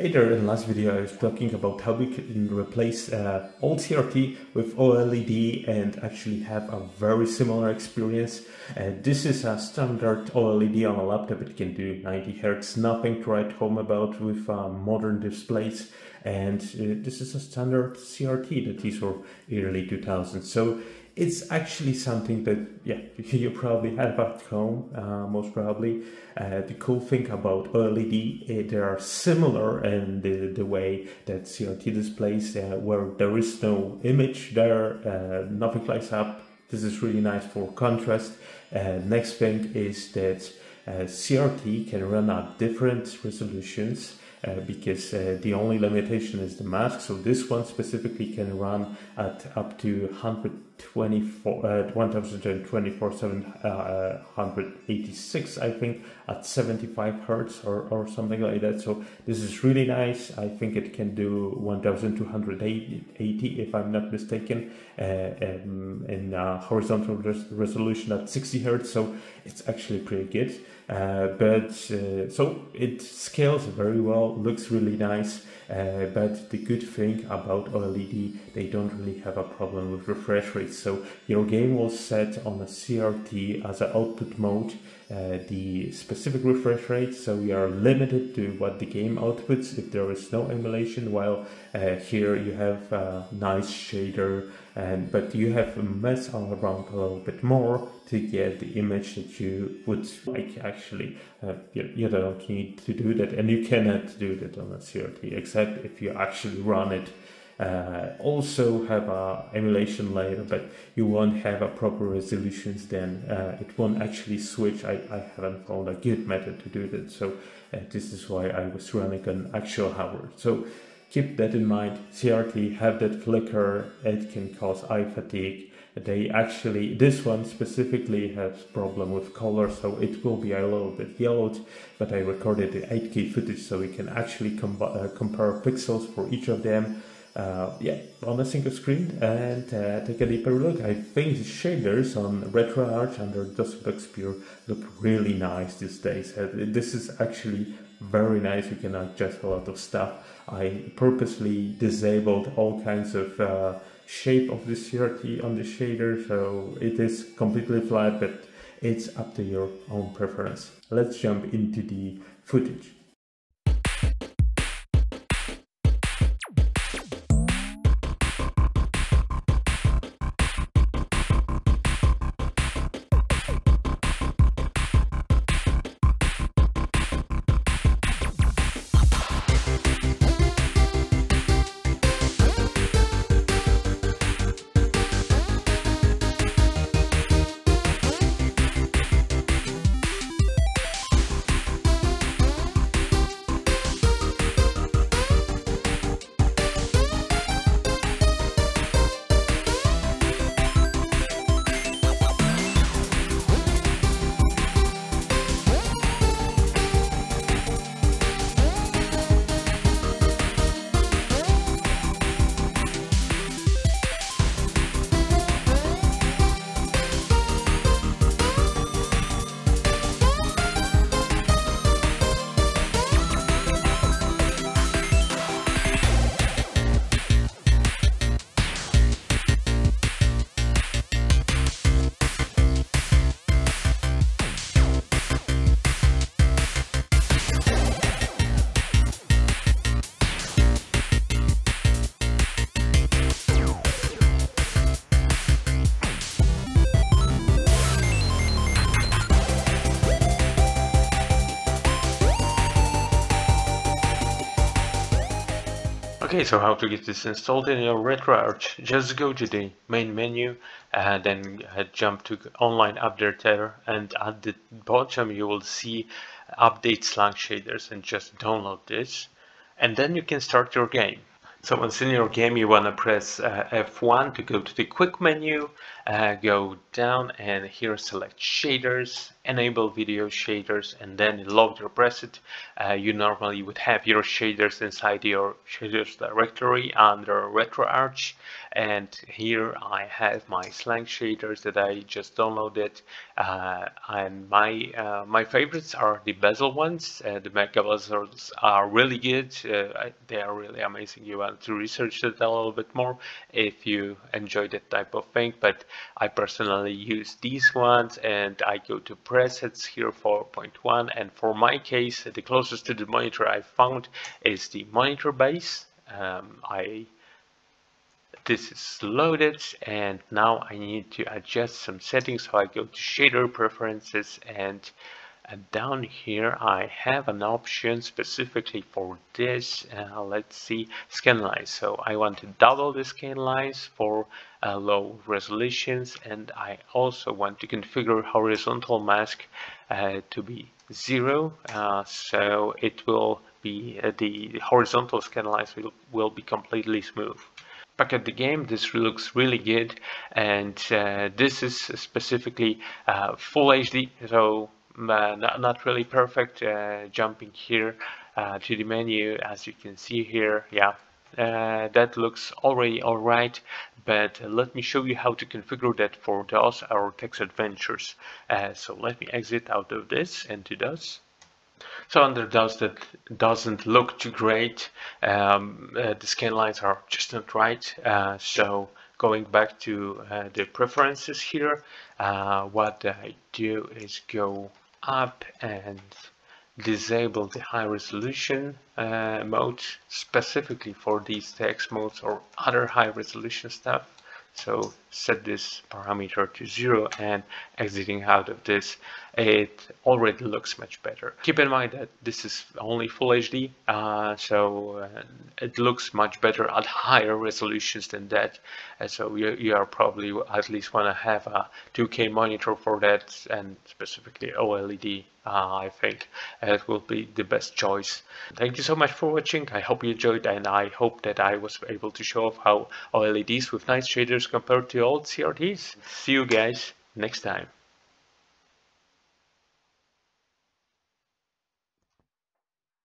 Hey there, in the last video I was talking about how we can replace uh, old CRT with OLED and actually have a very similar experience. Uh, this is a standard OLED on a laptop, it can do 90 Hz, nothing to write home about with uh, modern displays. And uh, this is a standard CRT that is for early 2000s. So it's actually something that yeah you probably have at home uh, most probably. Uh, the cool thing about OLED uh, they are similar in the, the way that CRT displays uh, where there is no image there uh, nothing lights up. This is really nice for contrast. Uh, next thing is that CRT can run at different resolutions uh, because uh, the only limitation is the mask. So this one specifically can run at up to 124, uh, 1024, 786, uh, I think, at 75 hertz or, or something like that. So this is really nice. I think it can do 1280 if I'm not mistaken, uh, um, in horizontal res resolution at 60 hertz. So it's actually pretty good. Uh, but uh, so it scales very well, looks really nice. Uh, but the good thing about OLED, they don't really have a problem with refresh So your game will set on a CRT as an output mode uh, the specific refresh rate. So we are limited to what the game outputs if there is no emulation. While uh, here you have a nice shader, and but you have to mess around a little bit more to get the image that you would like. Actually, uh, you, you don't need to do that, and you cannot do that on a CRT except if you actually run it uh, also have a emulation layer but you won't have a proper resolutions then. Uh, it won't actually switch. I, I haven't found a good method to do that. So uh, this is why I was running an actual hardware. So keep that in mind. CRT have that flicker. It can cause eye fatigue. They actually this one specifically has problem with color so it will be a little bit yellowed but I recorded the 8k footage so we can actually com uh, compare pixels for each of them uh, yeah, on a single screen and uh, take a deeper look. I think the shaders on RetroArch under DOSBox Pure look really nice these days. Uh, this is actually very nice. You can adjust a lot of stuff. I purposely disabled all kinds of uh, shape of the CRT on the shader, so it is completely flat, but it's up to your own preference. Let's jump into the footage. Okay, so how to get this installed in your RetroArch? Just go to the main menu and then jump to online updater and at the bottom you will see update Slang shaders and just download this and then you can start your game. So once in your game you want to press uh, F1 to go to the quick menu, uh, go down and here select shaders enable video shaders and then load your preset, uh, you normally would have your shaders inside your shaders directory under RetroArch. And here I have my Slang shaders that I just downloaded. Uh, and my uh, my favorites are the bezel ones. Uh, the mega bezels are really good. Uh, they are really amazing. You want to research that a little bit more if you enjoy that type of thing. But I personally use these ones and I go to presets here 4.1 and for my case the closest to the monitor I found is the monitor base. Um, I this is loaded and now I need to adjust some settings so I go to shader preferences and, and down here I have an option specifically for this uh, let's see scan lines. So I want to double the scan lines for uh, low resolutions and I also want to configure horizontal mask uh, to be zero uh, so it will be uh, the horizontal scan lines will, will be completely smooth. Back at the game this looks really good and uh, this is specifically full HD so not, not really perfect uh, jumping here uh, to the menu as you can see here yeah uh, that looks already alright but let me show you how to configure that for DOS or text adventures so let me exit out of this into DOS so under DOS that doesn't look too great. Um, uh, the scan lines are just not right. Uh, so going back to uh, the preferences here, uh, what I do is go up and disable the high resolution uh, mode specifically for these text modes or other high resolution stuff. So set this parameter to zero and exiting out of this it already looks much better. Keep in mind that this is only full HD uh, so uh, it looks much better at higher resolutions than that and so you, you are probably at least want to have a 2k monitor for that and specifically OLED uh, I think it will be the best choice. Thank you so much for watching. I hope you enjoyed and I hope that I was able to show off how OLEDs with nice shaders compared to old CRTs. See you guys next time.